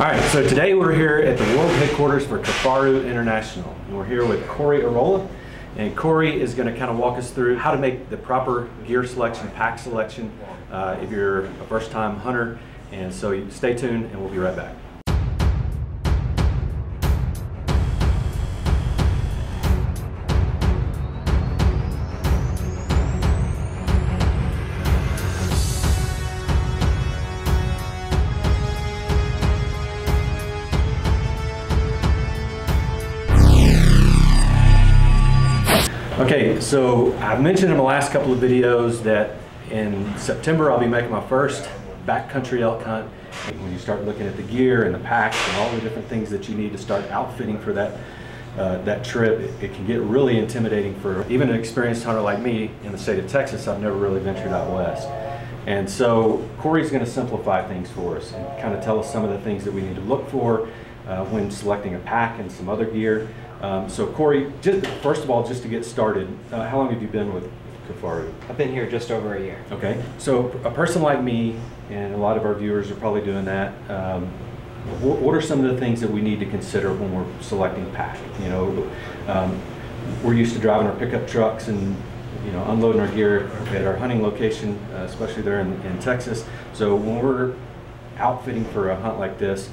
All right, so today we're here at the world headquarters for Kifaru International. And we're here with Cory Arola. And Cory is going to kind of walk us through how to make the proper gear selection, pack selection, uh, if you're a first time hunter. And so stay tuned and we'll be right back. Okay, so I've mentioned in the last couple of videos that in September I'll be making my first backcountry elk hunt. When you start looking at the gear and the packs and all the different things that you need to start outfitting for that uh, that trip, it, it, can get really intimidating for even an experienced hunter like me in the state of Texas. I've never really ventured out west. And so Cory's going to simplify things for us and kind of tell us some of the things that we need to look for uh, when selecting a pack and some other gear. Um, so Cory, just, first of all, just to get started, uh, how long have you been with Kifaru? I've been here just over a year. Okay, so a person like me, and a lot of our viewers are probably doing that, um, what, what, are some of the things that we need to consider when we're selecting pack? You know, um, we're used to driving our pickup trucks and you know unloading our gear at our hunting location, uh, especially there in, in Texas. So when we're outfitting for a hunt like this,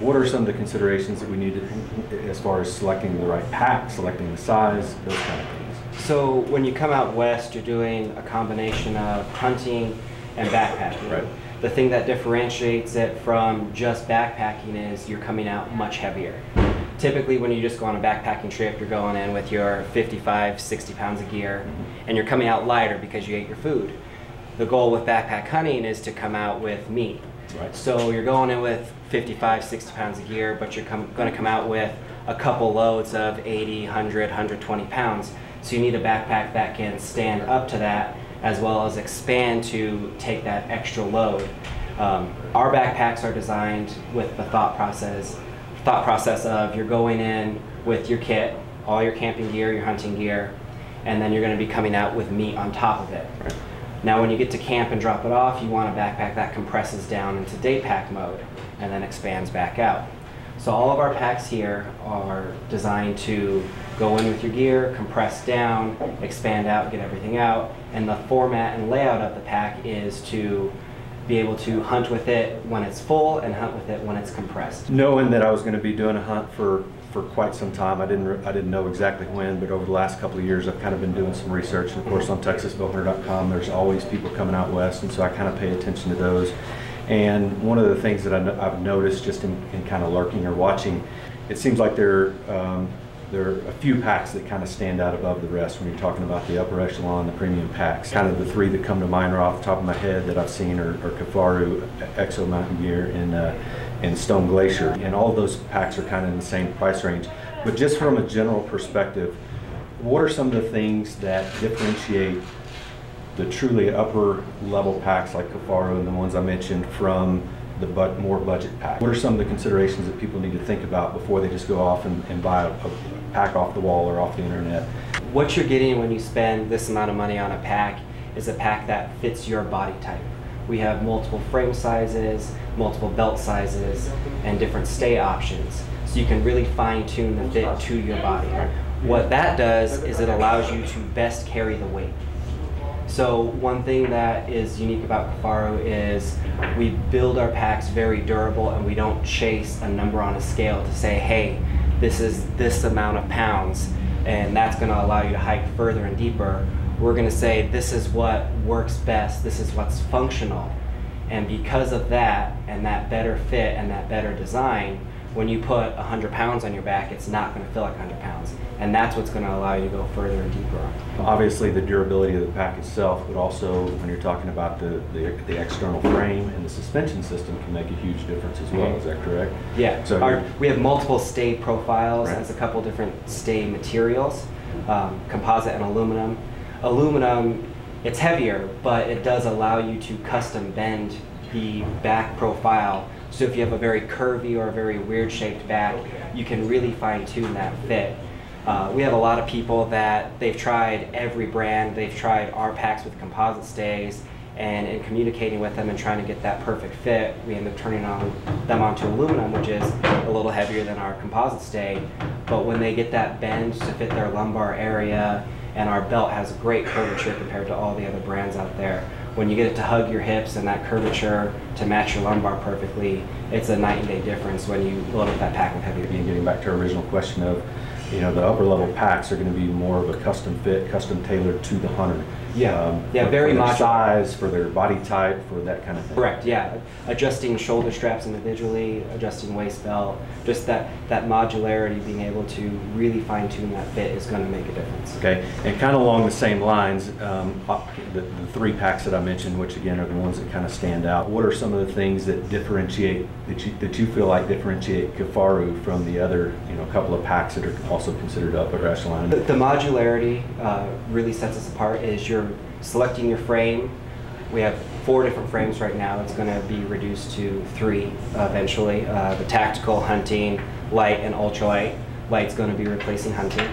what are some of the considerations that we need to, think as far as selecting the right pack, selecting the size, those kind of things? So when you come out west, you're doing a combination of hunting and backpacking. Right. The thing that differentiates it from just backpacking is you're coming out much heavier. Typically when you just go on a backpacking trip, you're going in with your 55, 60 pounds of gear, mm-hmm. and you're coming out lighter because you ate your food. The goal with backpack hunting is to come out with meat. Right. So you're going in with 55, 60 pounds of gear, but you're going to come out with a couple loads of 80, 100, 120 pounds. So you need a backpack that can stand up to that as well as expand to take that extra load. Um, our backpacks are designed with the thought process, thought process of you're going in with your kit, all your camping gear, your hunting gear, and then you're going to be coming out with meat on top of it. Right. Now when you get to camp and drop it off, you want a backpack that compresses down into day pack mode and then expands back out. So all of our packs here are designed to go in with your gear, compress down, expand out, get everything out, and the format and layout of the pack is to be able to hunt with it when it's full and hunt with it when it's compressed. Knowing that I was going to be doing a hunt for for quite some time. I didn't I didn't know exactly when, but over the last couple of years, I've kind of been doing some research. And of course, on TexasBowhunter.com, there's always people coming out west, and so I kind of pay attention to those. And one of the things that I, have noticed just in, in, kind of lurking or watching, it seems like there um, there are a few packs that kind of stand out above the rest when you're talking about the upper echelon, the premium packs. Kind of the three that come to mind are off the top of my head that I've seen are, are Kifaru, Exo Mountain Gear, and uh, and Stone Glacier. And all those packs are kind of in the same price range. But just from a general perspective, what are some of the things that differentiate the truly upper level packs like Kifaru and the ones I mentioned from the but more budget pack? What are some of the considerations that people need to think about before they just go off and, and buy a, a pack off the wall or off the internet? What you're getting when you spend this amount of money on a pack is a pack that fits your body type. We have multiple frame sizes, multiple belt sizes, and different stay options. So you can really fine tune the fit to your body. What that does is it allows you to best carry the weight. So one thing that is unique about Kifaru is we build our packs very durable and we don't chase a number on a scale to say, hey, this is this amount of pounds and that's going to allow you to hike further and deeper we're going to say this is what works best, this is what's functional. And because of that, and that better fit and that better design, when you put 100 pounds on your back, it's not going to feel like 100 pounds. And that's what's going to allow you to go further and deeper. Obviously, the durability of the pack itself, but also when you're talking about the, the, the external frame and the suspension system can make a huge difference as well. Is that correct? Yeah. So Our, we have multiple stay profiles right. as a couple different stay materials, um, composite and aluminum aluminum, it's heavier, but it does allow you to custom bend the back profile. So if you have a very curvy or a very weird shaped back, you can really fine tune that fit. Uh, we have a lot of people that they've tried every brand, they've tried our packs with composite stays, And in communicating with them and trying to get that perfect fit, we end up turning on them onto aluminum, which is a little heavier than our composite stay. But when they get that bend to fit their lumbar area, and our belt has great curvature compared to all the other brands out there. When you get it to hug your hips and that curvature to match your lumbar perfectly, it's a night and day difference when you load up that pack with heavy Again, getting back to our original question of, you know, the upper level packs are going to be more of a custom fit, custom tailored to the hunter. Yeah. Um, Yeah, for- very for modular. size, for their body type, for that kind of thing. Correct, yeah. Adjusting shoulder straps individually, adjusting waist belt, just that, that modularity, being able to really fine tune that fit is going to make a difference. Okay, and kind of along the same lines, um, uh, the, the three packs that I mentioned, which again are the ones that kind of stand out. What are some of the things that differentiate that you that you feel like differentiate Kifaru from the other, you know, couple of packs that are also considered upper echelon? The, the modularity uh, really sets us apart is you're selecting your frame. We have four different frames right now. It's going to be reduced to three uh, eventually. Uh, the tactical, hunting, light, and ultralight. Light's going to be replacing hunting.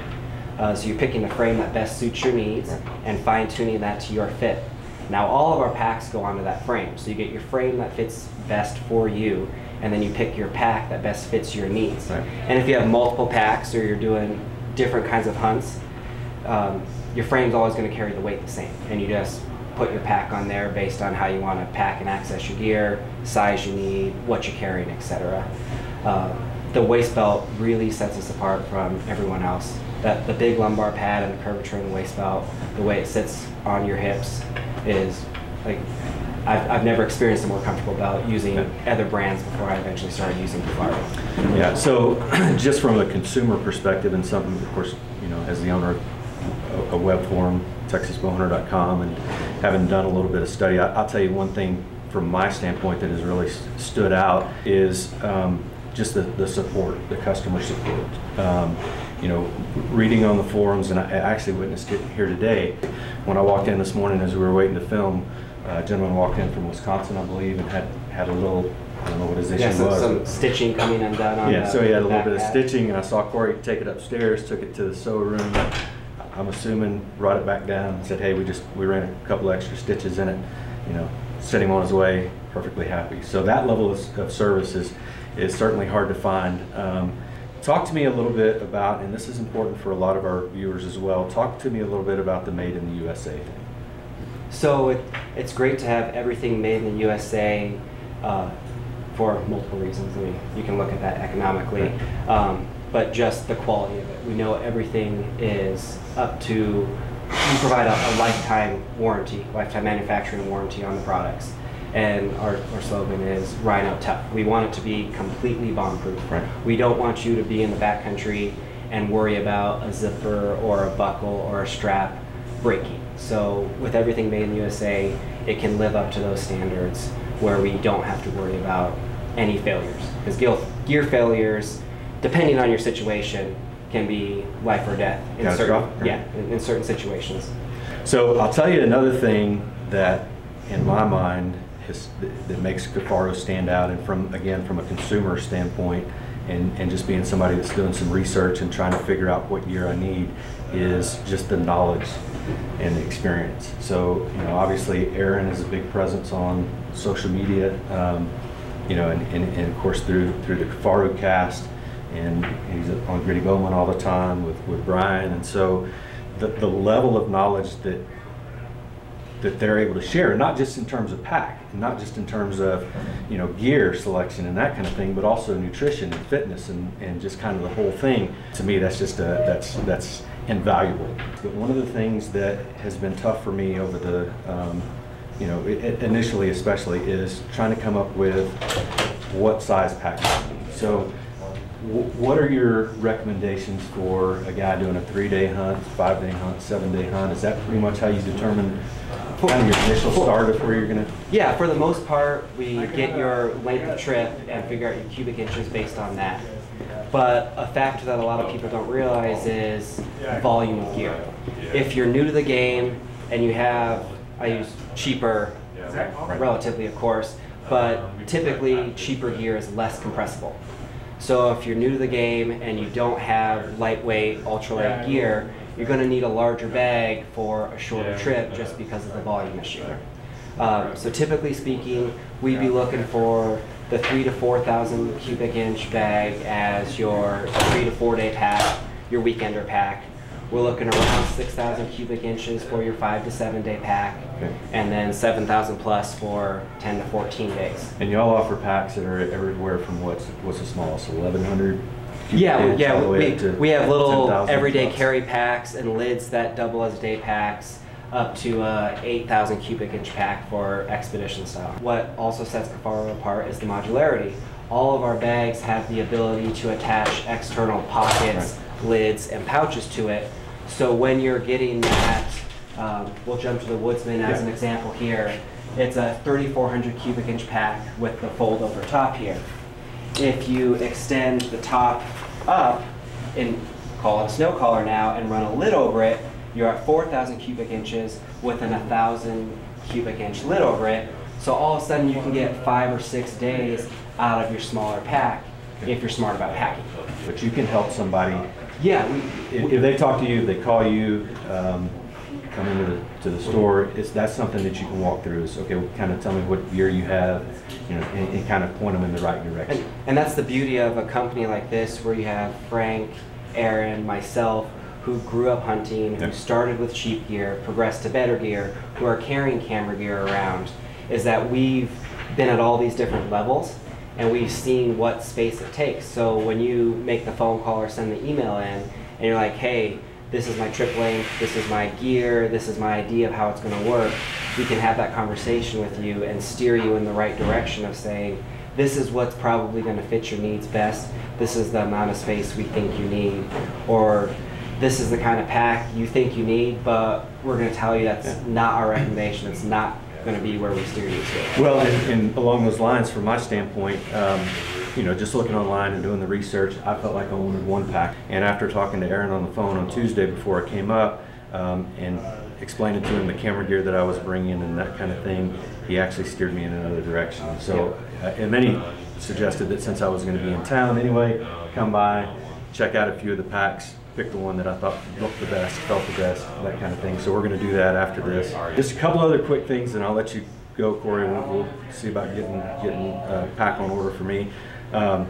Uh, so you're picking the frame that best suits your needs and fine tuning that to your fit. Now all of our packs go onto that frame. So you get your frame that fits best for you and then you pick your pack that best fits your needs. Right. And if you have multiple packs or you're doing different kinds of hunts, um, your frame's always going to carry the weight the same. And you just put your pack on there based on how you want to pack and access your gear, size you need, what you're carrying, etc. Uh, the waist belt really sets us apart from everyone else. That the big lumbar pad and the curvature in the waist belt, the way it sits on your hips, is like I've, I've never experienced a more comfortable belt using other brands before I eventually started using Kifaru. Yeah, so just from a consumer perspective and something, of course, you know, as the owner of a- a web forum, texasbowhunter.com, and having done a little bit of study, I- I'll tell you one thing from my standpoint that has really stood out is um, just the, the support, the customer support. Um, You know, reading on the forums, and I actually witnessed it here today, when I walked in this morning as we were waiting to film, a gentleman walked in from Wisconsin, I believe, and had, had a little, I don't know what his issue Yeah, was. some, some stitching coming undone on Yeah, so he had a little bit of stitching, and I saw Cory take it upstairs, took it to the sew room. I'm assuming brought it back down and said, hey, we just, we ran a couple extra stitches in it, you know, sent him on his way, perfectly happy. So that level of, of service is, is certainly hard to find. Um, Talk to me a little bit about, and this is important for a lot of our viewers as well, talk to me a little bit about the Made in the USA thing. So it, it's great to have everything made in the USA uh, for multiple reasons. I mean, you can look at that economically, um, but just the quality of it. We know everything is up to. We provide a, a lifetime warranty, lifetime manufacturing warranty on the products, and our, our slogan is "Rhino Tough." We want it to be completely bomb-proof. Right. We don't want you to be in the backcountry and worry about a zipper or a buckle or a strap breaking. So with everything made in the USA, it can live up to those standards where we don't have to worry about any failures. Because gear, gear failures, depending on your situation, can be life or death in certain, yeah, in, in certain situations. So I'll tell you another thing that, in my mind, has, that makes Kifaru stand out, and from again from a consumer standpoint, and, and just being somebody that's doing some research and trying to figure out what gear I need, is just the knowledge and the experience. So you know, obviously, Aron is a big presence on social media, um, you know, and, and, and of course through through the Kifaru cast, and he's on Gritty Bowmen all the time with with Brian, and so the, the level of knowledge that that they're able to share, not just in terms of pack, and not just in terms of, you know, gear selection and that kind of thing, but also nutrition and fitness and, and just kind of the whole thing. To me, that's just a, that's that's invaluable. But one of the things that has been tough for me over the, um, you know, initially especially, is trying to come up with what size pack. So, what are your recommendations for a guy doing a three-day hunt, five-day hunt, seven-day hunt? Is that pretty much how you determine kind of your initial start of where you're gonna? Yeah, for the most part, we get uh, your length of trip and figure out your cubic inches based on that. But a factor that a lot of people don't realize is volume of gear. If you're new to the game and you have, I use cheaper, relatively of course, but typically cheaper gear is less compressible. So if you're new to the game and you don't have lightweight, ultralight gear, you're going to need a larger bag for a shorter trip just because of the volume issue. Um, so typically speaking, we'd be looking for the three to four thousand cubic inch bag as your three to four day pack, your weekender pack. We're looking around six thousand cubic inches for your five to seven day pack, Okay. and then seven thousand plus for ten to fourteen days. And y'all offer packs that are everywhere from what's, what's the smallest, eleven hundred? Yeah, yeah, we, we have little everyday carry packs and lids that double as day packs up to uh, a 8,000 cubic inch pack for expedition style. What also sets Kifaru apart is the modularity. All of our bags have the ability to attach external pockets, lids, and pouches to it. So when you're getting that, um, we'll jump to the Woodsman as an example here. It's a 3,400 cubic inch pack with the fold over top here if you extend the top up and call it a snow collar now and run a lid over it, you're at 4,000 cubic inches with an 1,000 cubic inch lid over it. So all of a sudden you can get five or six days out of your smaller pack if you're smart about packing. But you can help somebody, Yeah, we, if, if they talk to you, they call you, um, come into the, to the store, it's, that's something that you can walk through, is, okay, kind of tell me what gear you have, you know, and, and kind of point them in the right direction. and that's the beauty of a company like this where you have Frank, Aron, myself, who grew up hunting, who Yeah. started with cheap gear, progressed to better gear, who are carrying camera gear around, is that we've been at all these different levels and we've seen what space it takes. So when you make the phone call or send the email in and you're like, hey, this is my trip length, this is my gear, this is my idea of how it's going to work, we can have that conversation with you and steer you in the right direction of saying, this is what's probably going to fit your needs best, this is the amount of space we think you need, or this is the kind of pack you think you need, but we're going to tell you that's Yeah. not our recommendation, it's not going to be where we steer you to. Well, and, and along those lines, from my standpoint, um, you know, just looking online and doing the research, I felt like I wanted one pack. And after talking to Aron on the phone on Tuesday before I came up um, and explaining to him the camera gear that I was bringing and that kind of thing, he actually steered me in another direction. So, uh, and then he suggested that since I was going to be in town anyway, come by, check out a few of the packs, pick the one that I thought looked the best, felt the best, that kind of thing. So we're going to do that after this. Just a couple other quick things, and I'll let you go, Cory. We'll, we'll see about getting getting a pack on order for me. Um,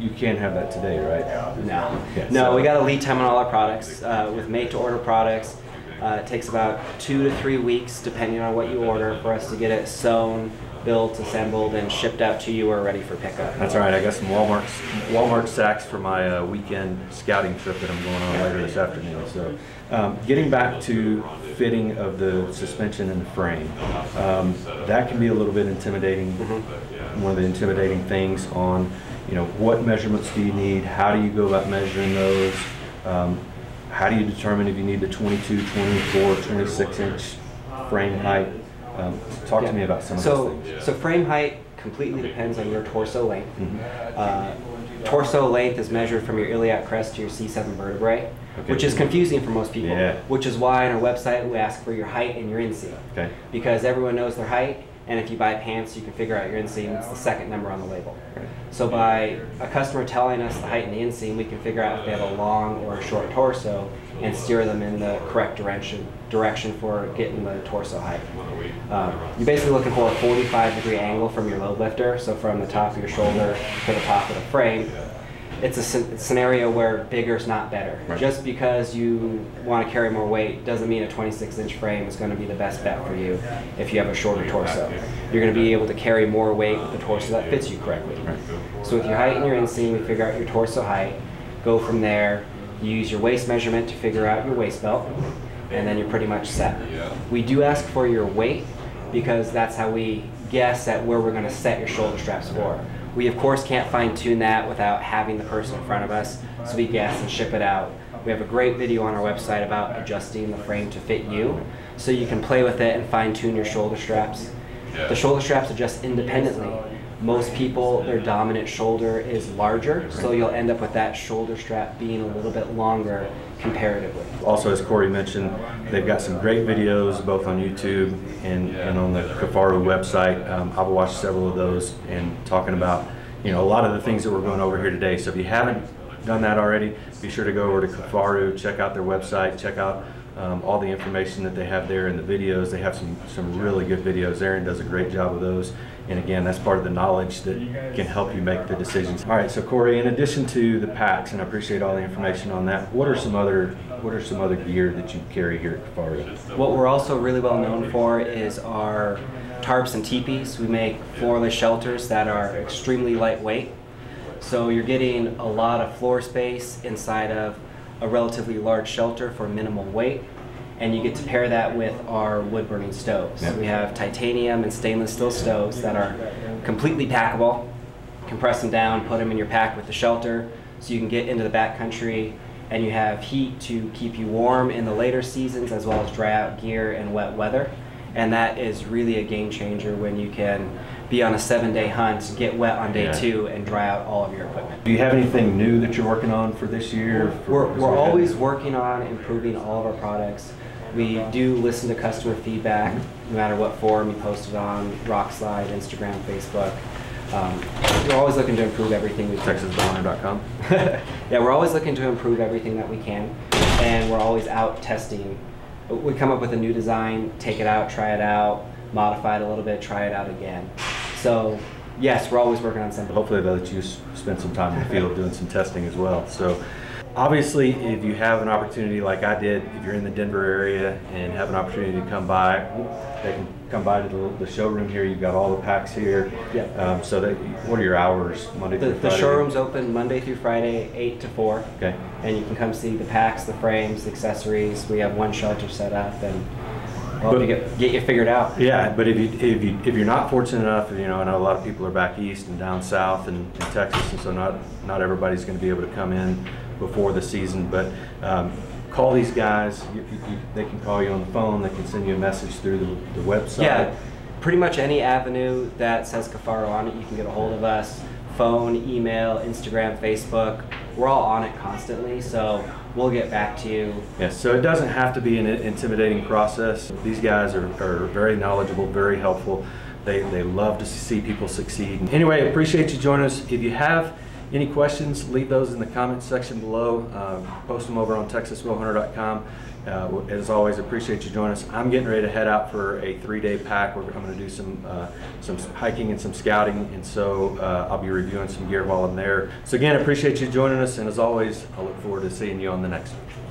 you can't have that today, right? No, Yeah, no, so- we got a lead time on all our products. Uh, with made-to-order products, uh, it takes about two to three weeks, depending on what you order, for us to get it sewn, built, assembled, and shipped out to you or ready for pickup. That's all right. I got some Walmart Walmart sacks for my uh, weekend scouting trip that I'm going on later this afternoon. So, um, getting back to fitting of the suspension and the frame, um, that can be a little bit intimidating. One of the intimidating things on, you know, what measurements do you need? How do you go about measuring those? Um, how do you determine if you need the 22, 24, 26 inch frame height? Um, talk to me about some of those things. So frame height completely depends on your torso length. Mhm. Uh, torso length is measured from your iliac crest to your C7 vertebrae, Okay. which is confusing for most people. Yeah. Which is why on our website we ask for your height and your inseam. Okay. Because everyone knows their height, and if you buy pants, you can figure out your inseam. It's the second number on the label. So by a customer telling us the height and the inseam, we can figure out if they have a long or a short torso and steer them in the correct direction direction for getting the torso height. Um, you're basically looking for a 45 degree angle from your load lifter, so from the top of your shoulder to the top of the frame. It's a scenario where bigger is not better. Right. Just because you want to carry more weight doesn't mean a 26 inch frame is going to be the best bet for you if you have a shorter torso. You're going to be able to carry more weight with the torso that fits you correctly. Right. So with your height and your inseam, we figure out your torso height. Go from there. You use your waist measurement to figure out your waist belt, and then you're pretty much set. We do ask for your weight because that's how we guess at where we're going to set your shoulder straps for. We of course can't fine tune that without having the person in front of us, so we guess and ship it out. We have a great video on our website about adjusting the frame to fit you, so you can play with it and fine tune your shoulder straps. The shoulder straps adjust independently. Most people, their dominant shoulder is larger, so you'll end up with that shoulder strap being a little bit longer comparatively. Also, as Cory mentioned, they've got some great videos both on YouTube and, and on the Kifaru website. Um, I've watched several of those and talking about, you know, a lot of the things that we're going over here today. So if you haven't done that already, be sure to go over to Kifaru, check out their website, check out um, all the information that they have there in the videos. They have some, some really good videos. Aron does a great job of those. And again, that's part of the knowledge that can help you make the decisions. All right, so Cory, in addition to the packs, and I appreciate all the information on that, what are some other what are some other gear that you carry here at Kifaru? What we're also really well known for is our tarps and teepees. We make floorless shelters that are extremely lightweight. So you're getting a lot of floor space inside of a relatively large shelter for minimal weight. And you get to pair that with our wood burning stoves. Yeah. We have titanium and stainless steel stoves that are completely packable. Compress them down, put them in your pack with the shelter so you can get into the backcountry and you have heat to keep you warm in the later seasons as well as dry out gear in wet weather. And that is really a game changer when you can be on a seven day hunt, get wet on day Yeah. two, and dry out all of your equipment. Do you have anything new that you're working on for this year? For- We're, we're had- always working on improving all of our products. We do listen to customer feedback, no matter what forum you post it on, Rokslide, Instagram, Facebook. Um, we're always looking to improve everything we can. TexasBowhunter.com. yeah, we're always looking to improve everything that we can, and we're always out testing. We come up with a new design, take it out, try it out, modify it a little bit, try it out again. So, yes, we're always working on something. Hopefully they'll let you spend some time in the field doing some testing as well. So obviously, if you have an opportunity like I did, if you're in the Denver area and have an opportunity to come by, they can come by to the, the showroom here. You've got all the packs here. Yeah. Um, so that, what are your hours, Monday The, the showroom's open Monday through Friday, 8 to 4, Okay. and you can come see the packs, the frames, the accessories. We have one shelter set up, and we'll But- get, get you figured out. Yeah, but if you, if you, if you're not fortunate enough, you know, I know a lot of people are back east and down south and in Texas, and so not, not everybody's gonna be able to come in before the season, but, um, call these guys, you, you- they can call you on the phone, they can send you a message through the, the website. Yeah, pretty much any avenue that says Kifaru on it, you can get a hold of us. Phone, email, Instagram, Facebook. We're all on it constantly, so we'll get back to you. Yes, so it doesn't have to be an intimidating process. These guys are, are very knowledgeable, very helpful. They, they love to see people succeed. Anyway, appreciate you joining us. If you have any questions, leave those in the comments section below. Uh, post them over on texasbowhunter.com. Uh, as always, appreciate you joining us. I'm getting ready to head out for a three-day pack. We're, I'm going to do some uh, some hiking and some scouting, and so uh, I'll be reviewing some gear while I'm there. So again, appreciate you joining us, and as always, I look forward to seeing you on the next one.